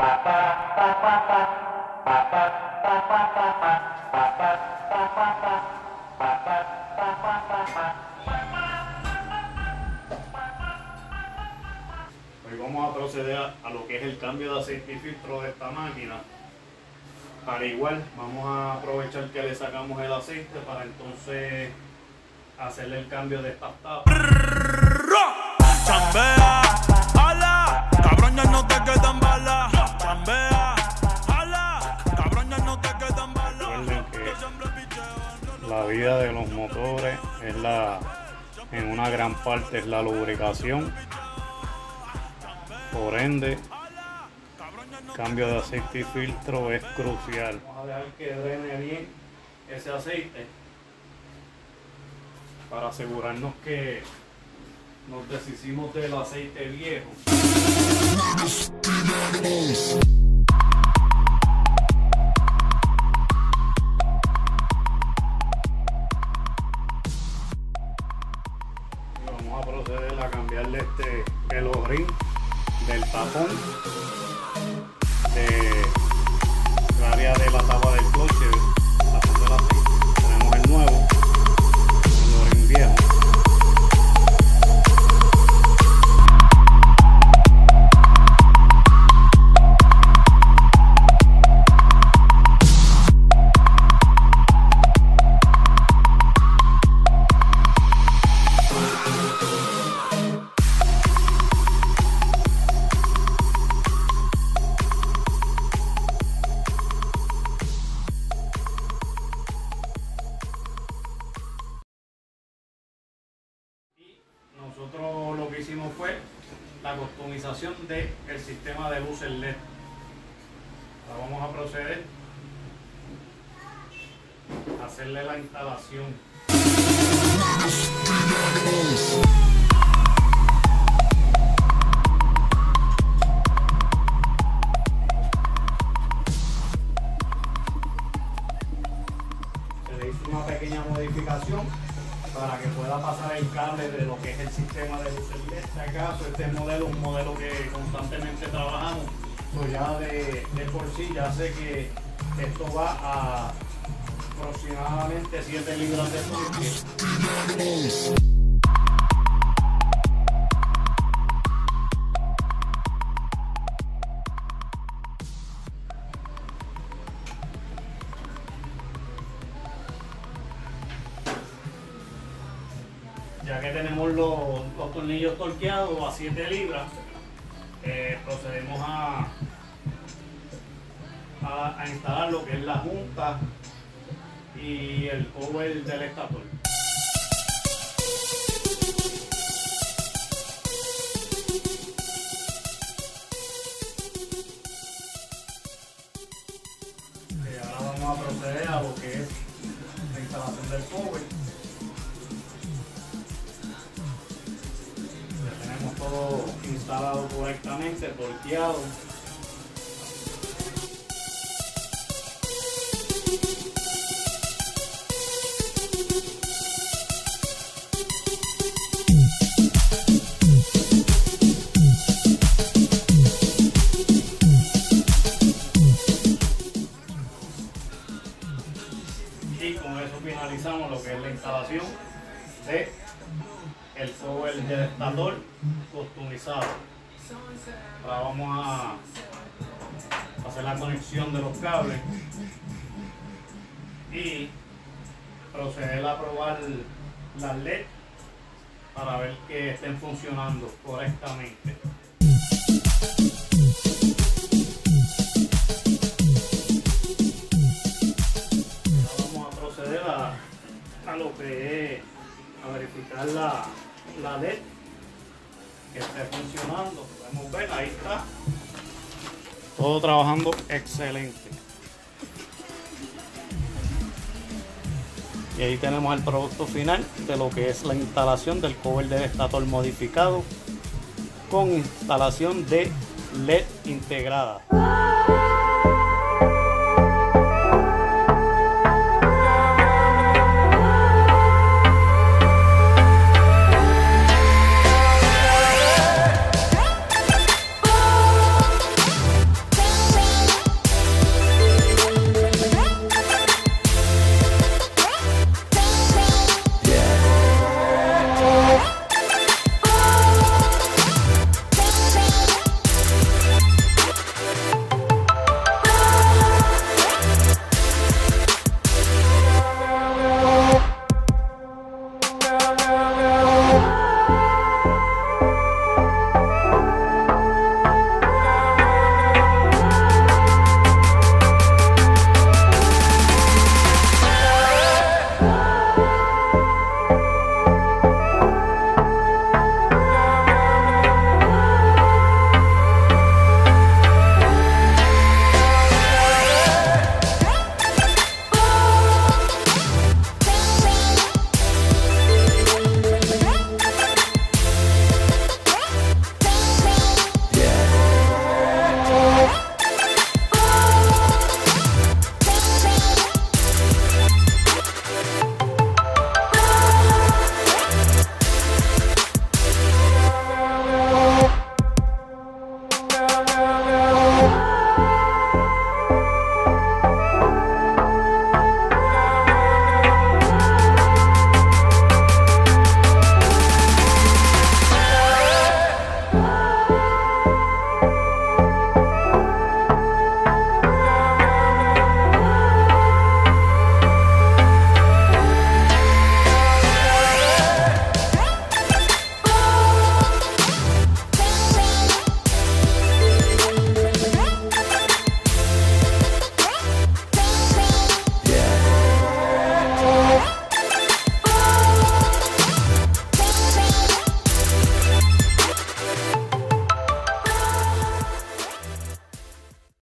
Hoy vamos a proceder a, lo que es el cambio de aceite y filtro de esta máquina. Al igual, vamos a aprovechar que le sacamos el aceite para entonces hacerle el cambio de estas tapas. De los motores es la, en una gran parte es la lubricación. Por ende, cambio de aceite y filtro es crucial. Vamos a dejar que drene bien ese aceite para asegurarnos que nos deshicimos del aceite viejo. Proceder a cambiarle este el ring del tapón de la área de la tapa del customización del sistema de luces LED. Ahora vamos a proceder a hacerle la instalación. De luces este caso, este modelo es un modelo que constantemente trabajamos. Pues ya de, de por sí ya sé que esto va a aproximadamente 7 libras de torque. Ya que tenemos los, los tornillos torqueados a 7 libras, eh, procedemos a, a, a instalar lo que es la junta y el cover del estator. Eh, ahora vamos a proceder a lo que es la instalación del cover. Todo instalado correctamente, torqueado. Y con eso finalizamos lo que es la instalación de el cover del estator Ahora vamos a hacer la conexión de los cables y proceder a probar las LED para ver que estén funcionando correctamente. A lo que es a verificar la, la LED que esté funcionando. Podemos ver, ahí está. Todo trabajando excelente. Y ahí tenemos el producto final de lo que es la instalación del cover del estator modificado con instalación de LED integrada.